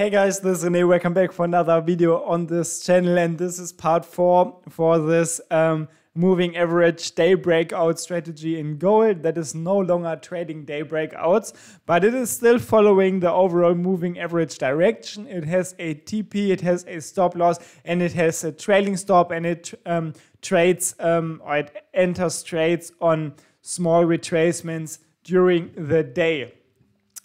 Hey guys, this is Rene. Welcome back for another video on this channel, and this is part four for this um, moving average day breakout strategy in gold that is no longer trading day breakouts, but it is still following the overall moving average direction. It has a TP, it has a stop loss, and it has a trailing stop, and it um, trades um, or it enters trades on small retracements during the day.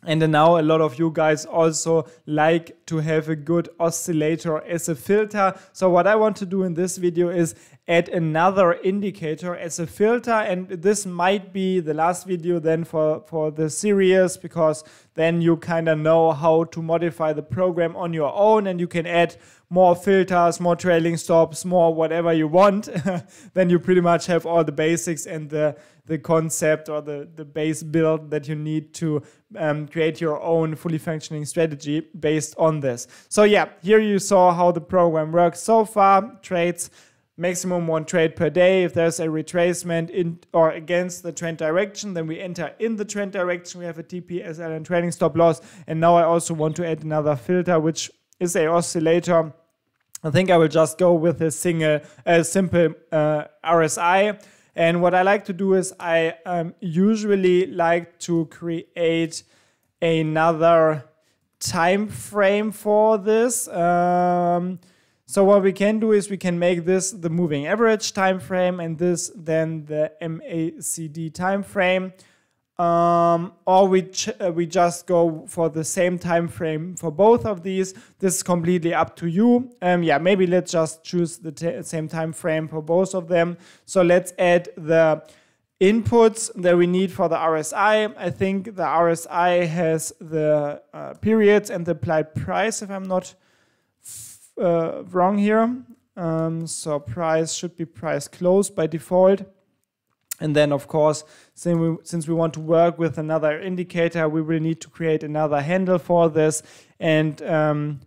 And now a lot of you guys also like to have a good oscillator as a filter. So what I want to do in this video is add another indicator as a filter. And this might be the last video then for, for the series because then you kind of know how to modify the program on your own and you can add more filters, more trailing stops, more whatever you want. then you pretty much have all the basics and the the concept or the, the base build that you need to um, create your own fully functioning strategy based on this. So yeah, here you saw how the program works so far. Trades maximum one trade per day. If there's a retracement in or against the trend direction, then we enter in the trend direction. We have a TPSL and trailing stop loss. And now I also want to add another filter, which is a oscillator. I think I will just go with a single, a simple uh, RSI. And what I like to do is I um, usually like to create another time frame for this. Um, so what we can do is we can make this the moving average time frame and this then the MACD time frame um, or we uh, we just go for the same time frame for both of these. This is completely up to you. Um, yeah, maybe let's just choose the same time frame for both of them. So let's add the inputs that we need for the RSI. I think the RSI has the uh, periods and the applied price, if I'm not uh, wrong here. Um, so price should be price close by default. And then, of course, since we, since we want to work with another indicator, we will need to create another handle for this and um,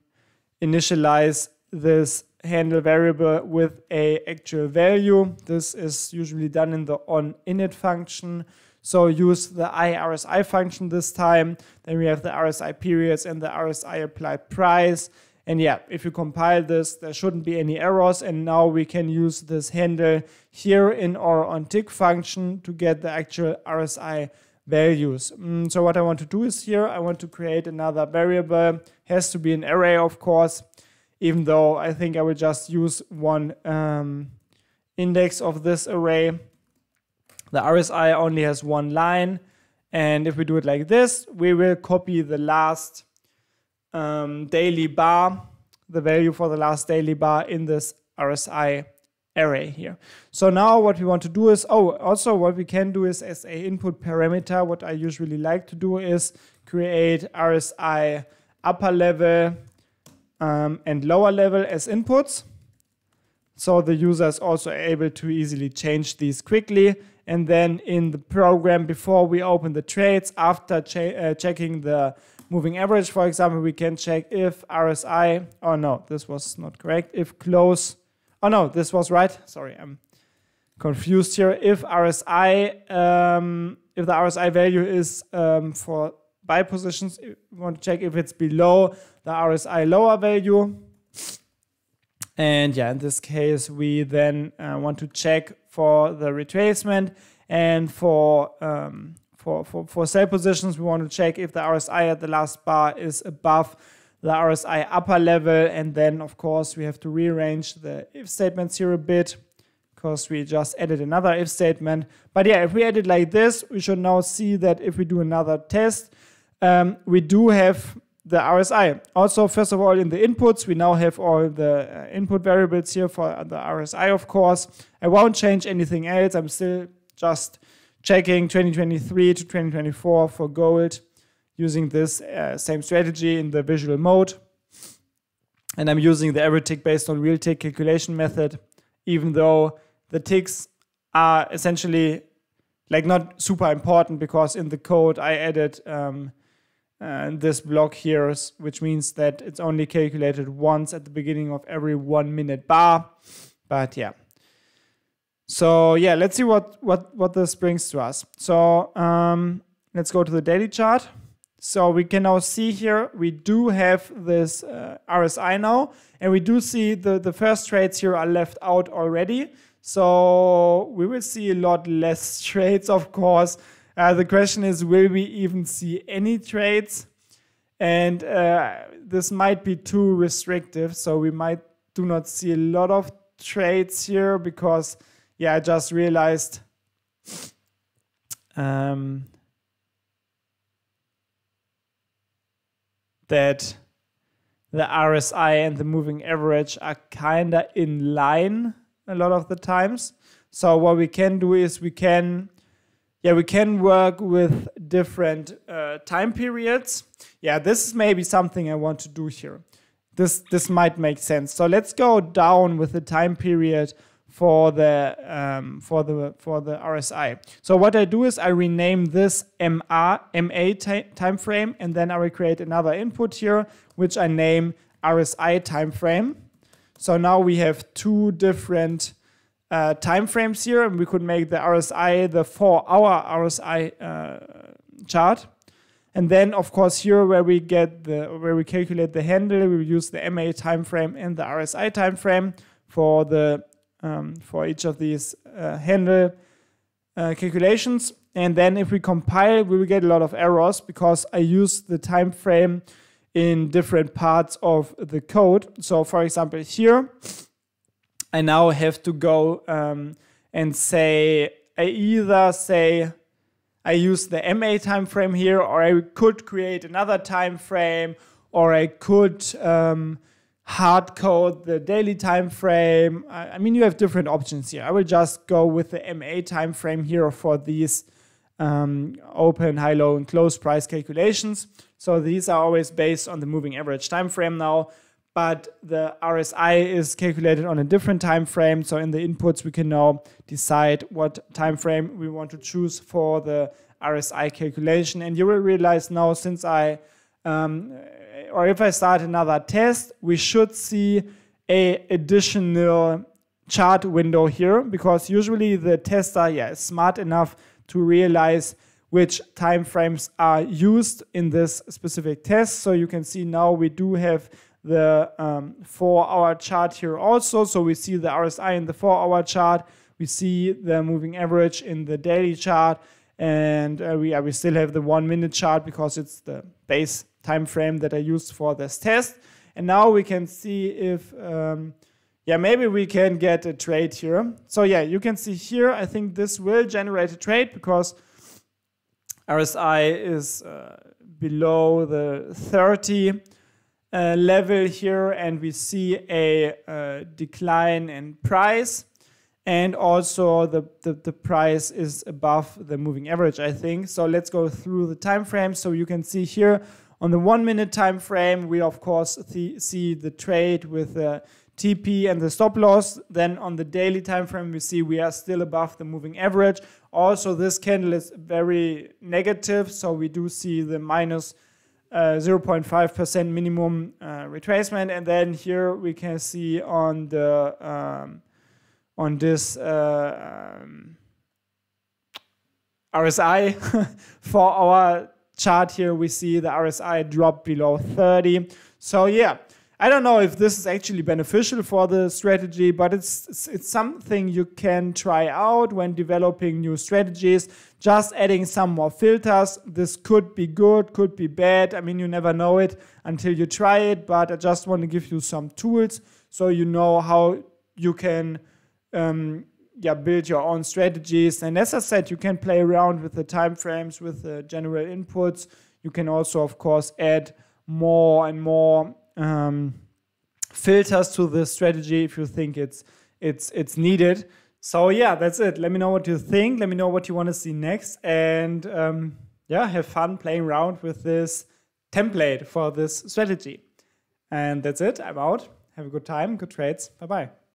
initialize this handle variable with a actual value. This is usually done in the on init function. So use the iRSI function this time. Then we have the RSI periods and the RSI applied price. And yeah, if you compile this, there shouldn't be any errors. And now we can use this handle here in our onTick function to get the actual RSI values. Mm, so what I want to do is here, I want to create another variable. Has to be an array, of course, even though I think I will just use one um, index of this array. The RSI only has one line. And if we do it like this, we will copy the last um, daily bar, the value for the last daily bar in this RSI array here. So now what we want to do is, oh, also what we can do is as a input parameter, what I usually like to do is create RSI upper level um, and lower level as inputs. So the user is also able to easily change these quickly. And then in the program, before we open the trades, after uh, checking the moving average, for example, we can check if RSI, oh no, this was not correct, if close, oh no, this was right, sorry, I'm confused here, if RSI, um, if the RSI value is um, for buy positions, we want to check if it's below the RSI lower value. And yeah, in this case, we then uh, want to check for the retracement and for um, for, for, for sell positions, we want to check if the RSI at the last bar is above the RSI upper level. And then, of course, we have to rearrange the if statements here a bit because we just added another if statement. But yeah, if we add it like this, we should now see that if we do another test, um, we do have the RSI. Also, first of all, in the inputs, we now have all the uh, input variables here for the RSI, of course. I won't change anything else. I'm still just checking 2023 to 2024 for gold using this uh, same strategy in the visual mode. And I'm using the every tick based on real tick calculation method, even though the ticks are essentially like not super important because in the code I added um, uh, this block here, which means that it's only calculated once at the beginning of every one minute bar. But yeah, so yeah, let's see what, what, what this brings to us. So um, let's go to the daily chart. So we can now see here, we do have this uh, RSI now, and we do see the, the first trades here are left out already. So we will see a lot less trades, of course. Uh, the question is, will we even see any trades? And uh, this might be too restrictive, so we might do not see a lot of trades here because, yeah, I just realized um, that the RSI and the moving average are kind of in line a lot of the times. So what we can do is we can, yeah, we can work with different uh, time periods. Yeah, this is maybe something I want to do here. This this might make sense. So let's go down with the time period for the um, for the for the RSI. So what I do is I rename this MA MA time frame, and then I will create another input here, which I name RSI time frame. So now we have two different uh, time frames here, and we could make the RSI the four-hour RSI uh, chart. And then, of course, here where we get the where we calculate the handle, we use the MA time frame and the RSI time frame for the um, for each of these uh, handle uh, calculations. And then if we compile, we will get a lot of errors because I use the time frame in different parts of the code. So for example, here, I now have to go um, and say, I either say, I use the MA time frame here, or I could create another time frame, or I could um, hard code the daily time frame. I, I mean, you have different options here. I will just go with the MA time frame here for these um, open, high, low, and close price calculations. So these are always based on the moving average time frame now, but the RSI is calculated on a different time frame. So in the inputs, we can now decide what time frame we want to choose for the RSI calculation. And you will realize now, since I um, or if I start another test, we should see a additional chart window here because usually the tester yeah, is smart enough to realize which time frames are used in this specific test. So you can see now we do have the um, four hour chart here also. So we see the RSI in the four hour chart. We see the moving average in the daily chart. And uh, we, uh, we still have the one minute chart because it's the base time frame that I used for this test. And now we can see if, um, yeah, maybe we can get a trade here. So yeah, you can see here, I think this will generate a trade because RSI is uh, below the 30 uh, level here and we see a uh, decline in price and also the, the, the, price is above the moving average, I think. So let's go through the time frame. So you can see here on the one minute time frame, we of course see the trade with the TP and the stop loss. Then on the daily time frame, we see we are still above the moving average. Also, this candle is very negative, so we do see the minus 0.5% uh, minimum uh, retracement. And then here we can see on the um, on this uh, um, RSI four hour chart here, we see the RSI drop below 30. So yeah, I don't know if this is actually beneficial for the strategy, but it's, it's, something you can try out when developing new strategies. Just adding some more filters. This could be good, could be bad. I mean, you never know it until you try it, but I just want to give you some tools so you know how you can um, yeah, build your own strategies. And as I said, you can play around with the time frames, with the general inputs. You can also, of course, add more and more um, filters to the strategy if you think it's it's it's needed. So yeah, that's it. Let me know what you think. Let me know what you want to see next, and um, yeah, have fun playing around with this template for this strategy. And that's it. I'm out. Have a good time. Good trades. Bye bye.